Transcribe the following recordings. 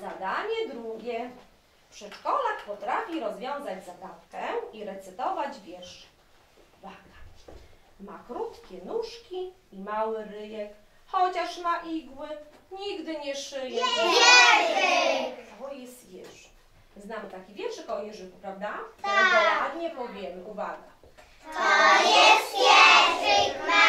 Zadanie drugie. Przedszkolak potrafi rozwiązać zagadkę i recytować wiersz. Uwaga. Ma krótkie nóżki i mały ryjek, chociaż ma igły, nigdy nie szyje. Jerzyk! To jest jeży. Znamy taki wierszyk o prawda? Tak. Tego ładnie powiemy. Uwaga. To jest jeżyk, ma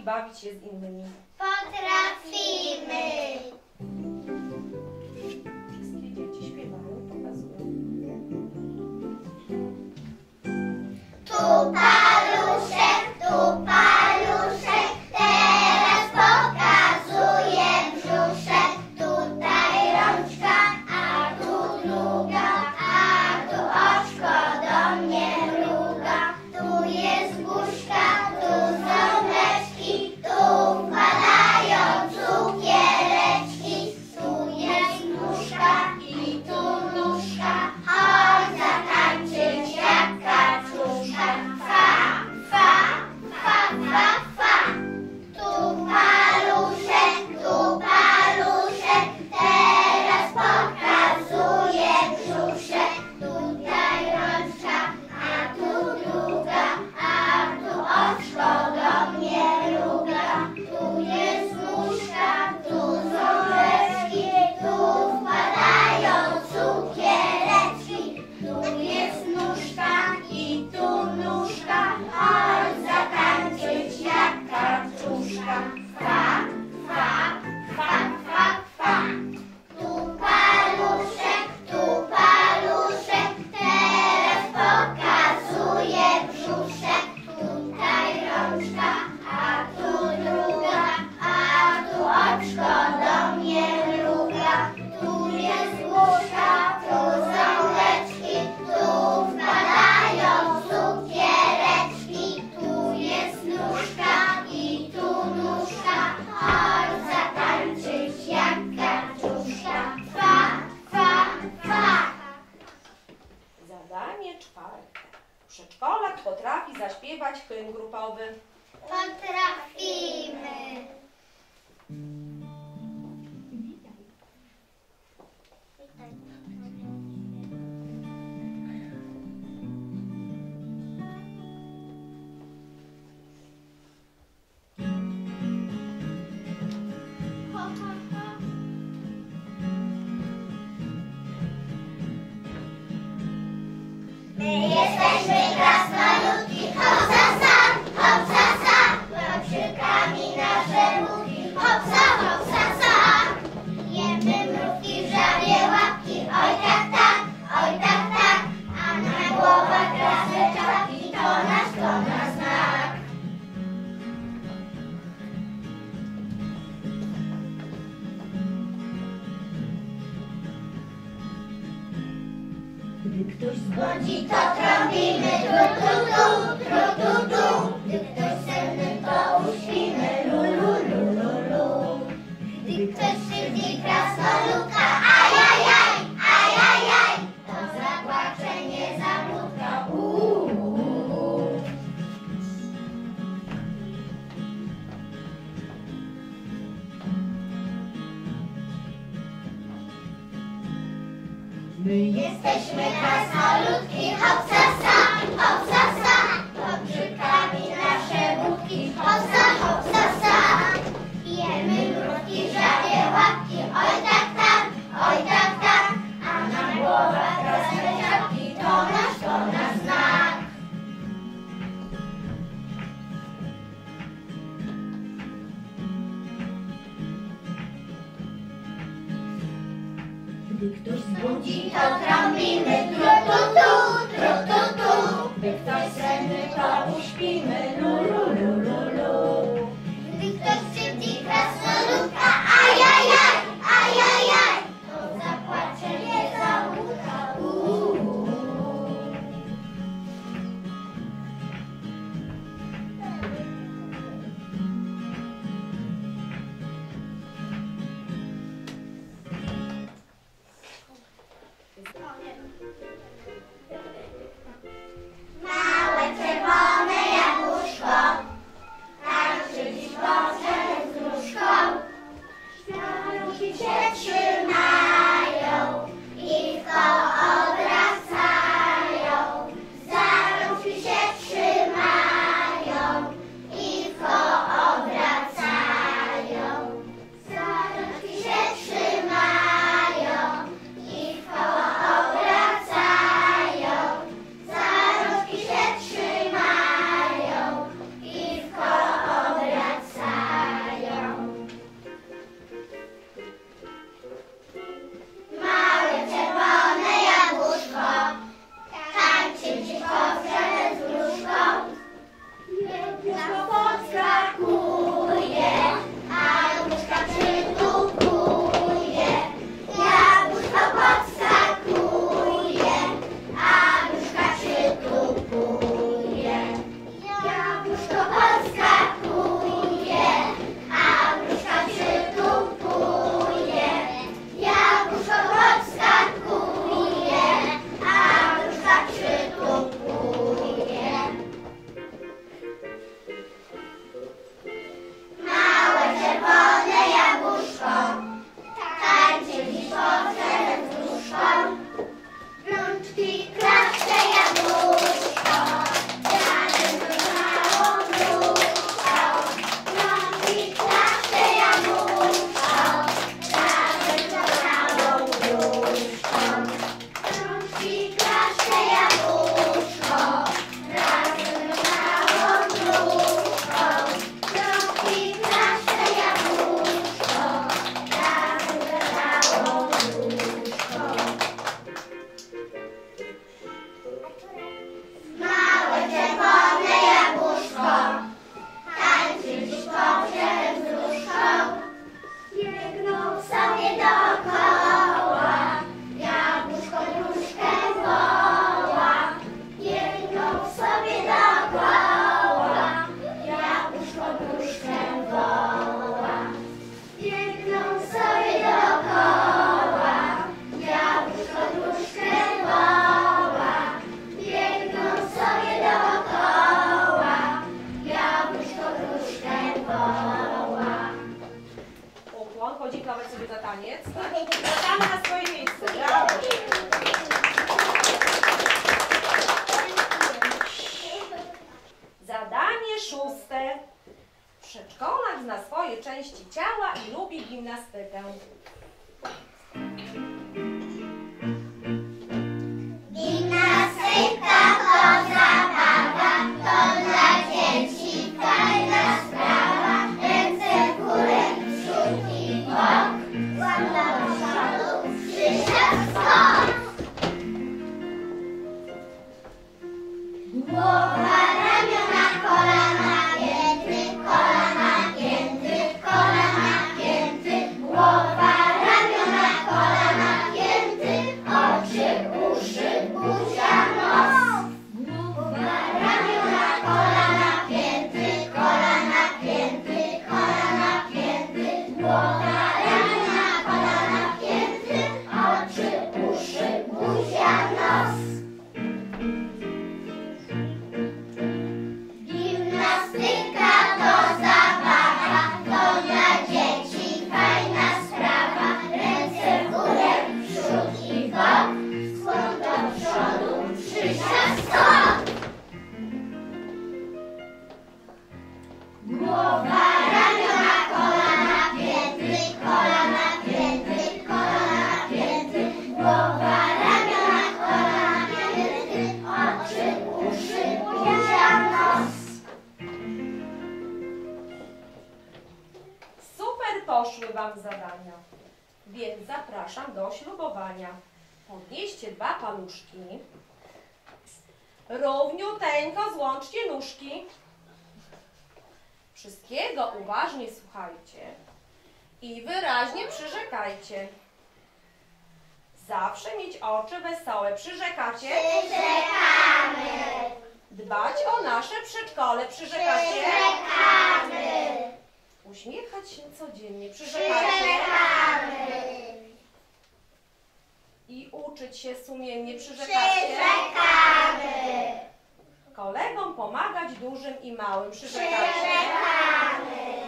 i bawić się z innymi. Potrafimy! oczekiwać, film grupowy. Ktoś zgodzi, to trąbimy, tu, tu, tu. My jesteśmy krasnoludki, hopsasa, hopsasa. Kdo zbudí, to tramíme, trototu, trototu, ve ptaj se nepal už píme, no, Przedszkolak zna swoje części ciała i lubi gimnastykę. Paluszki. Równiuteńko złączcie nóżki. Wszystkiego uważnie słuchajcie i wyraźnie przyrzekajcie. Zawsze mieć oczy wesołe. Przyrzekacie? Przyrzekamy, Dbać o nasze przedszkole. Przyrzekacie? przyrzekamy, Uśmiechać się codziennie. Przyrzekacie? przyrzekamy, I uczyć się sumiennie. Przyrzekacie? przyrzekamy, Kolegom pomagać dużym i małym. Przyrzekacie? przyrzekamy,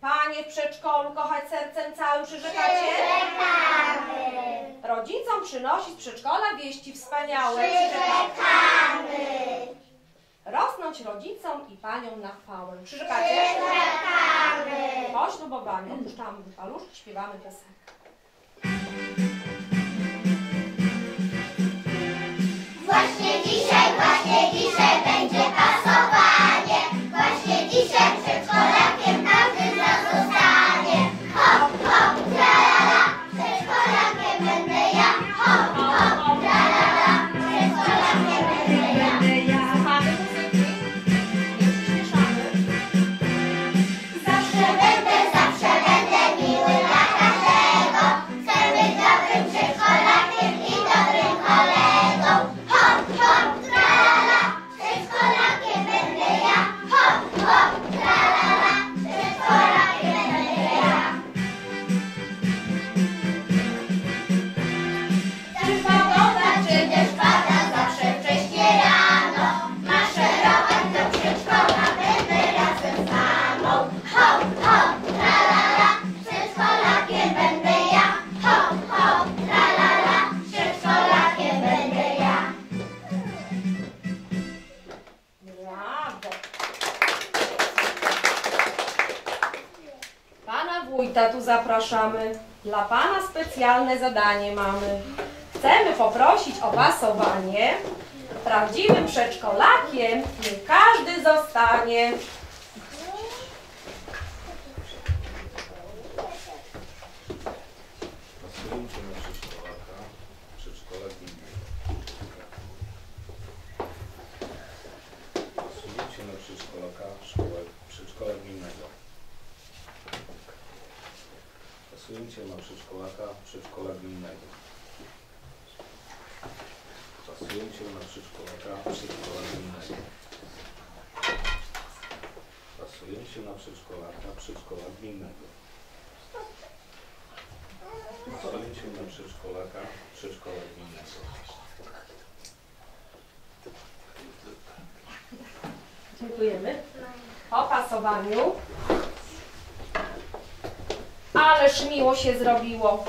Panie w przedszkolu kochać sercem całym. Przyrzekacie? przyrzekamy, Rodzicom przynosić z przedszkola wieści wspaniałe. Przyrzekamy, Rosnąć rodzicom i paniom na chwałę. Przyrzekacie? przyrzekamy. Po ślubowaniu opuszczamy paluszki, śpiewamy piosenkę. Właśnie dzisiaj zapraszamy. Dla pana specjalne zadanie mamy. Chcemy poprosić o pasowanie. Prawdziwym przedszkolakiem nie każdy zostanie. Pasujcie na przedszkolaka, przedszkolak innego. Pasujcie na przedszkolaka, szkołę, przedszkolak innego. Pasujcie na przedszkolaka, przedszkolak innego. Pasujcie na przedszkolaka, przedszkolak innego. Pasujcie na przedszkolaka, przedszkolak innego. Pasujcie na przedszkolaka, przedszkolak innego. Dziękujemy. Po pasowaniu. Ależ miło się zrobiło.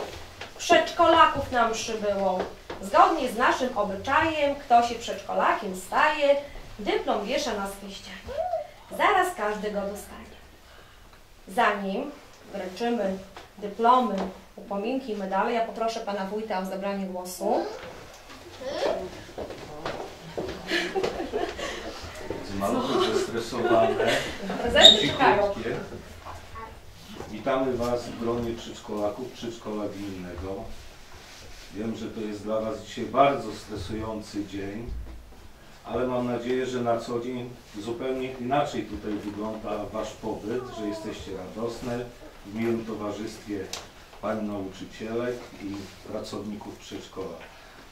Przedszkolaków nam przybyło. Zgodnie z naszym obyczajem, kto się przedszkolakiem staje, dyplom wiesza na swej ścianie. Zaraz każdy go dostanie. Zanim wręczymy dyplomy, upominki i medale, ja poproszę pana wójta o zabranie głosu. Maluchy zestresowane, cichutkie. Witamy Was w gronie przedszkolaków, przedszkola gminnego. Wiem, że to jest dla Was dzisiaj bardzo stresujący dzień, ale mam nadzieję, że na co dzień zupełnie inaczej tutaj wygląda Wasz pobyt, że jesteście radosne w miłym towarzystwie Pań nauczycielek i pracowników przedszkola.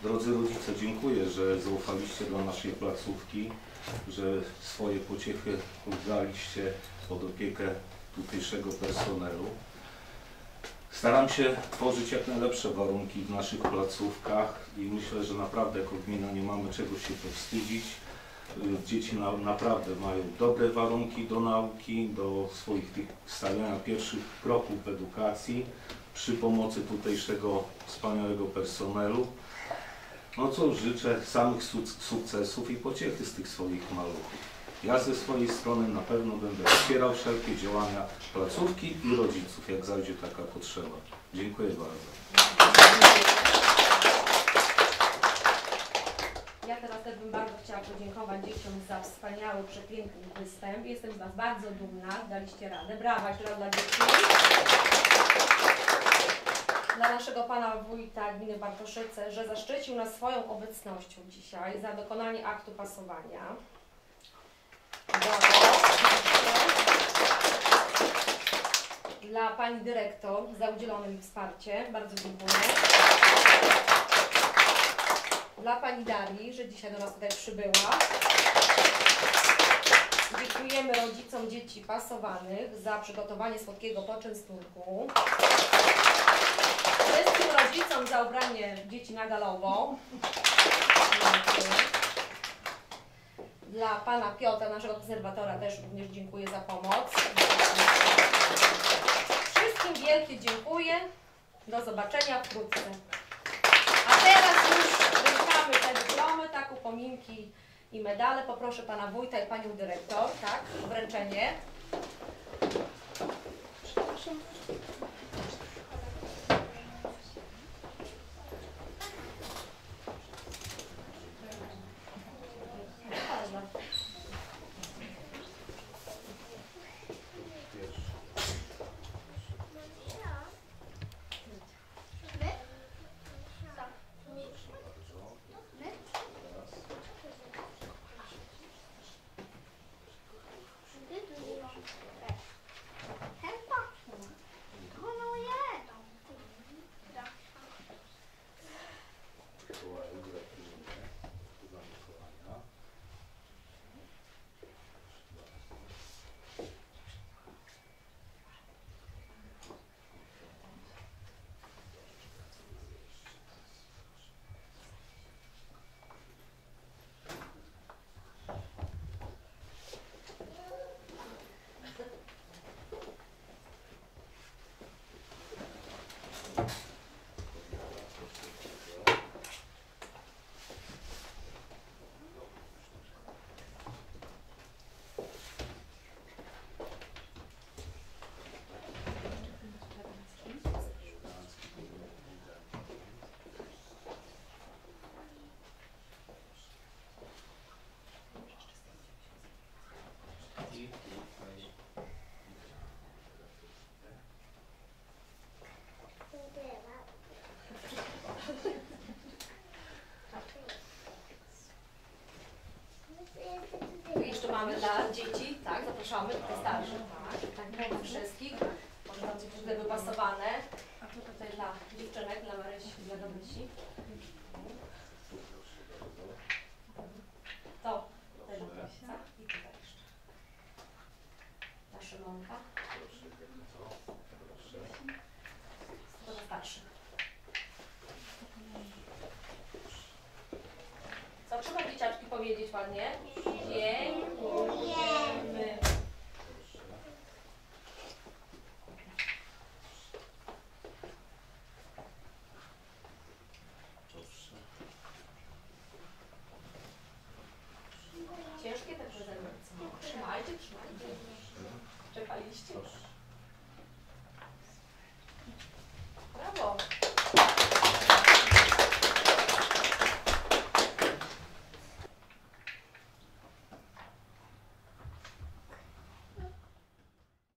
Drodzy rodzice, dziękuję, że zaufaliście do naszej placówki, że swoje pociechy oddaliście pod opiekę tutejszego personelu. Staram się tworzyć jak najlepsze warunki w naszych placówkach i myślę, że naprawdę jako gmina nie mamy czego się powstydzić. Y, Dzieci na, naprawdę mają dobre warunki do nauki, do swoich tych stawiania pierwszych kroków w edukacji przy pomocy tutejszego wspaniałego personelu. No cóż, życzę samych suk- sukcesów i pociechy z tych swoich maluchów. Ja ze swojej strony na pewno będę wspierał wszelkie działania placówki i rodziców, jak zajdzie taka potrzeba. Dziękuję bardzo. Ja teraz też bym bardzo chciała podziękować dzieciom za wspaniały, przepiękny występ. Jestem z Was bardzo dumna, daliście radę. Brawa raz dla dzieci. Dla naszego Pana Wójta Gminy Bartoszyce, że zaszczycił nas swoją obecnością dzisiaj za dokonanie aktu pasowania. Dla Pani Dyrektor za udzielone mi wsparcie. Bardzo dziękuję dla Pani Darii, że dzisiaj do nas tutaj przybyła. Dziękujemy rodzicom dzieci pasowanych za przygotowanie słodkiego poczęstunku. Wszystkim rodzicom za ubranie dzieci na galową. Dziękuję. Dla Pana Piotra, naszego konserwatora też również dziękuję za pomoc. Wszystkim wielkie dziękuję. Do zobaczenia wkrótce. A teraz już wręczamy te dyplomy, tak, upominki i medale. Poproszę Pana Wójta i Panią Dyrektor, tak, wręczenie. Mikołaju, Mamy dla dzieci, tak, zapraszamy, te starsze, tak, tak, dla wszystkich. Może tam coś źle wypasowane. A tu tutaj dla dziewczynek, dla Marysi, dla Gabrysi. To, tutaj dla Tosia i tutaj jeszcze. Dla Szymonka, proszę, to, proszę. to dla starszych. Co trzeba dzieciaczki powiedzieć ładnie?